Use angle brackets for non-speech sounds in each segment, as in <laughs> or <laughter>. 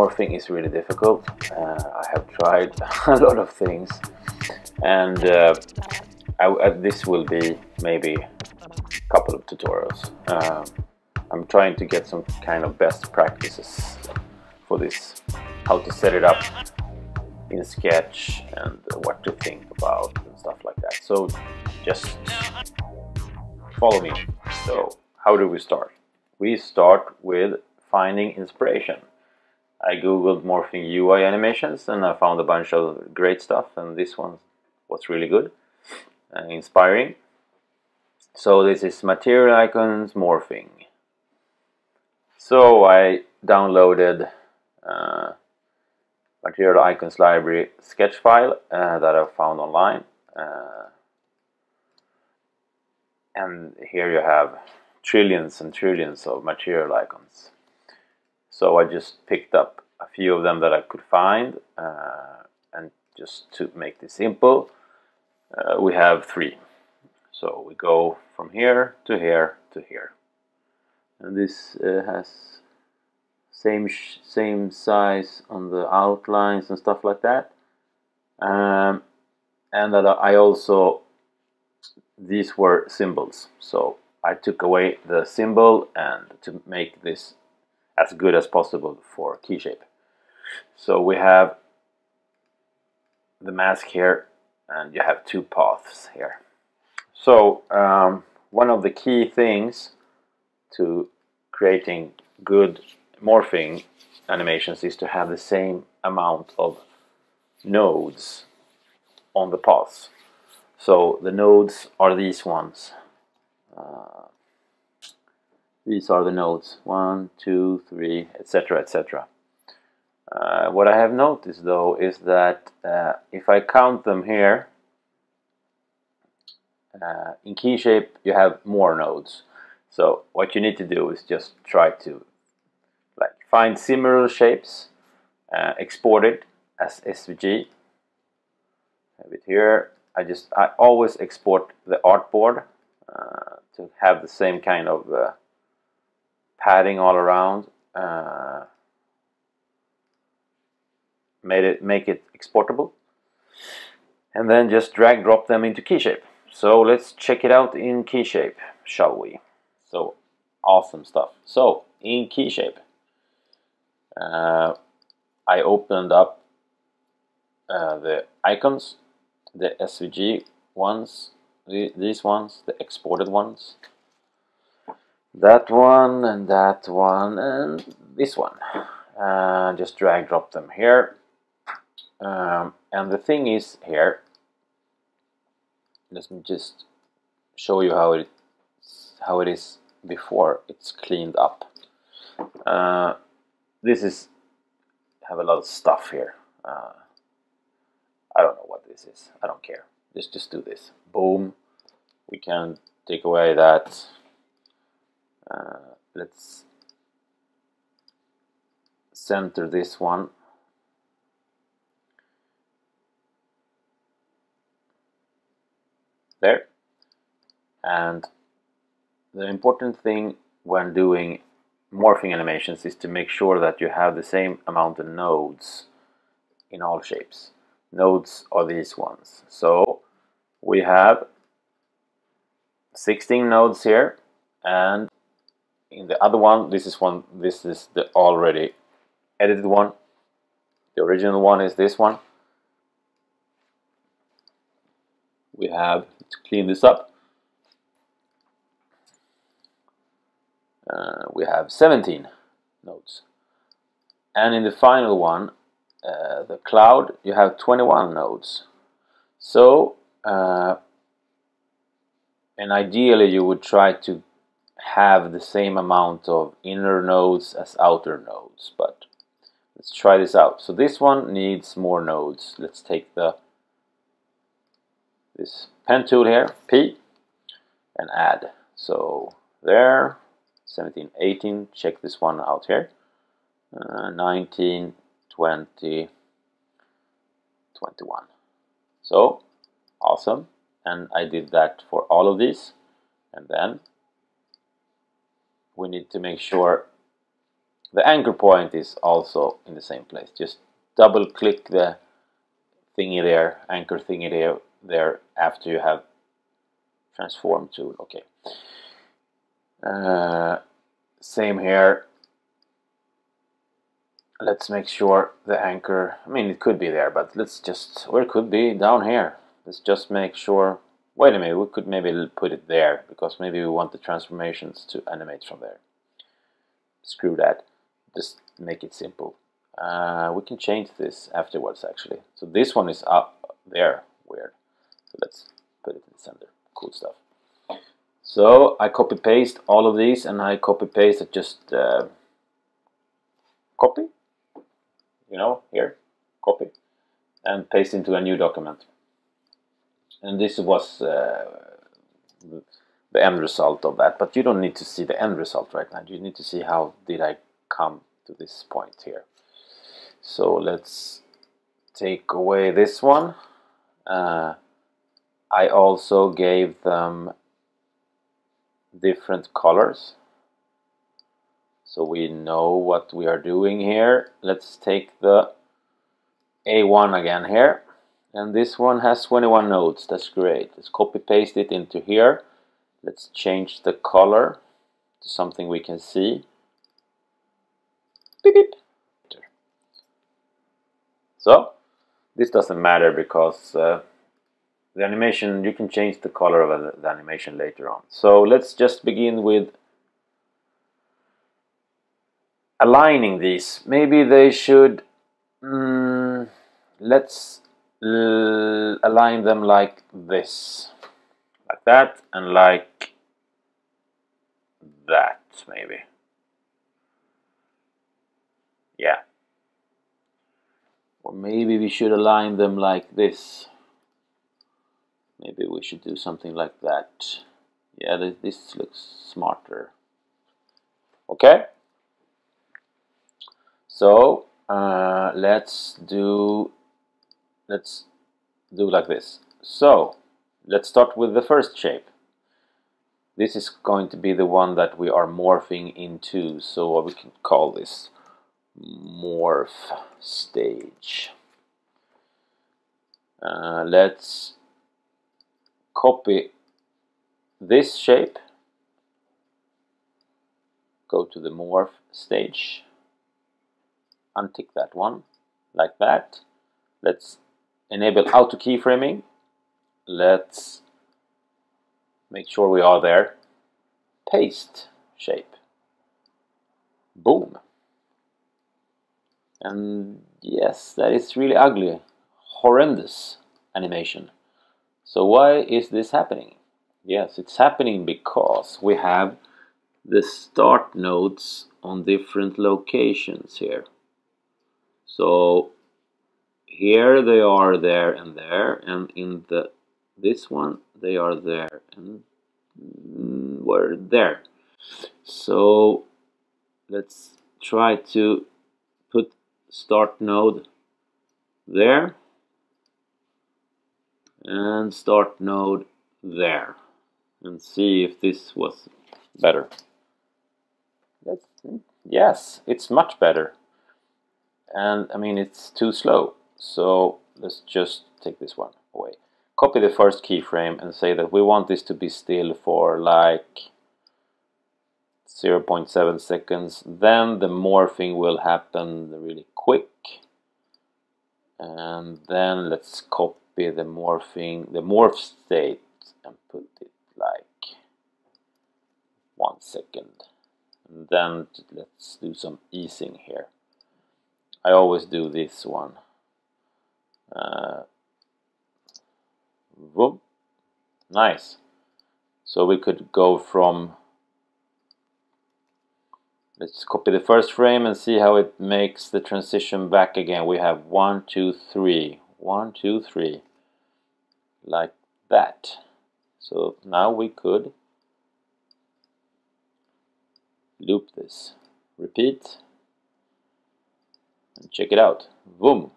morphing is really difficult. Uh, I have tried <laughs> a lot of things, and uh, I, I, this will be maybe a couple of tutorials. Um, I'm trying to get some kind of best practices for this, how to set it up in Sketch and what to think about and stuff like that. So just follow me. So how do we start? We start with finding inspiration. I googled morphing UI animations and I found a bunch of great stuff and this one was really good and inspiring. So this is material icons morphing. So I downloaded uh, material icons library sketch file uh, that I found online. Uh, and here you have trillions and trillions of material icons. So I just picked up a few of them that I could find uh, and just to make this simple uh, we have three. So we go from here to here to here. And this uh, has same same size on the outlines and stuff like that. Um, and that I also these were symbols. So I took away the symbol and to make this as good as possible for Keyshape. So we have the mask here and you have two paths here. So um, one of the key things to creating good morphing animations is to have the same amount of nodes on the paths. So the nodes are these ones. Uh, these are the nodes, one, two, three, etc., etc. Uh, what I have noticed though is that uh, if I count them here, uh, in KeyShape you have more nodes. So what you need to do is just try to like find similar shapes, uh, export it as SVG. Have it here. I just I always export the artboard uh, to have the same kind of uh, padding all around made it make it exportable. And then just drag drop them into KeyShape so let's check it out in KeyShape shall we? So awesome stuff. So in KeyShape uh, I opened up uh, the icons the SVG ones the, these ones the exported ones that one and that one and this one uh, just drag drop them here um, and the thing is here, let me just show you how it how it is before it's cleaned up. Uh, this is have a lot of stuff here. Uh, I don't know what this is. I don't care. Just just do this. Boom. We can take away that. Uh, let's center this one there and the important thing when doing morphing animations is to make sure that you have the same amount of nodes in all shapes. Nodes are these ones. So we have 16 nodes here and in the other one this is one this is the already edited one the original one is this one we have to clean this up. Uh, we have 17 nodes. And in the final one, uh, the cloud, you have 21 nodes. So, uh, and ideally you would try to have the same amount of inner nodes as outer nodes, but let's try this out. So this one needs more nodes. Let's take the this pen tool here, P, and add. So there, 17, 18, check this one out here. Uh, 19, 20, 21. So, awesome. And I did that for all of these. And then we need to make sure the anchor point is also in the same place. Just double click the thingy there, anchor thingy there, there after you have transform tool. Okay. Uh, same here. Let's make sure the anchor, I mean it could be there, but let's just, or it could be down here. Let's just make sure, wait a minute, we could maybe put it there because maybe we want the transformations to animate from there. Screw that, just make it simple. Uh, we can change this afterwards actually. So this one is up there, weird. So let's put it in the center, cool stuff. So I copy paste all of these and I copy paste it just uh, copy, you know, here, copy, and paste into a new document. And this was uh, the end result of that, but you don't need to see the end result right now. You need to see how did I come to this point here. So let's take away this one. Uh, I also gave them different colors so we know what we are doing here let's take the A1 again here and this one has 21 nodes that's great let's copy paste it into here let's change the color to something we can see beep, beep. so this doesn't matter because uh, the animation, you can change the color of the animation later on. So let's just begin with aligning these. Maybe they should, mm, let's align them like this. Like that and like that maybe. Yeah. Or maybe we should align them like this. Maybe we should do something like that. Yeah, this looks smarter. Okay. So uh, let's do let's do like this. So let's start with the first shape. This is going to be the one that we are morphing into. So what we can call this morph stage. Uh, let's copy this shape, go to the morph stage, untick that one like that. Let's enable auto keyframing. Let's make sure we are there. Paste shape. Boom. And yes, that is really ugly. Horrendous animation. So why is this happening? Yes, it's happening because we have the start nodes on different locations here. So here they are there and there and in the this one they are there and were there. So let's try to put start node there and start node there and see if this was better. Yes, it's much better. And I mean, it's too slow. So let's just take this one away. Copy the first keyframe and say that we want this to be still for like 0.7 seconds. Then the morphing will happen really quick. And then let's copy the morphing, the morph state and put it like one second. And then let's do some easing here. I always do this one. Uh, whoop. Nice. So we could go from Let's copy the first frame and see how it makes the transition back again. We have one, two, three, one, two, three like that. So now we could loop this. Repeat and check it out. Boom,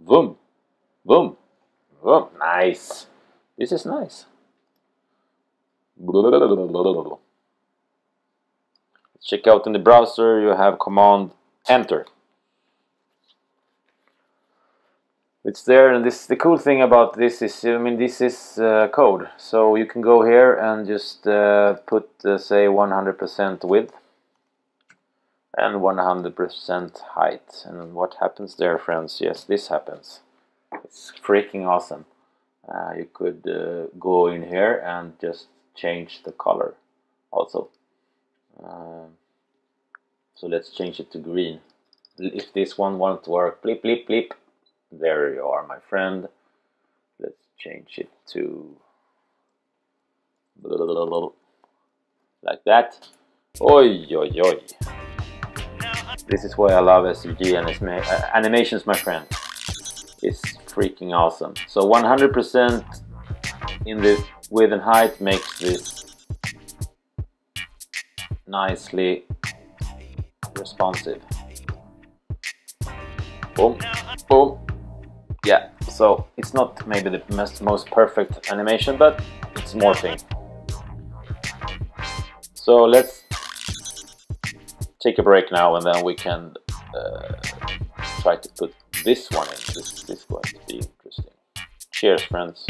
boom, boom, boom. Nice. This is nice. Check out in the browser. You have command enter. It's there and this the cool thing about this is I mean this is uh, code. So you can go here and just uh, put uh, say 100% width and 100% height. And what happens there friends? Yes this happens it's freaking awesome. Uh, you could uh, go in here and just change the color also. Uh, so let's change it to green. If this one won't work blip blip blip there you are my friend. Let's change it to like that. Oi oi oi. This is why I love SVG and uh, animations my friend. It's freaking awesome. So 100% in the width and height makes this nicely responsive. Boom boom. Yeah, so it's not maybe the most, most perfect animation, but it's morphing. So let's take a break now and then we can uh, try to put this one is going to be interesting. Cheers, friends.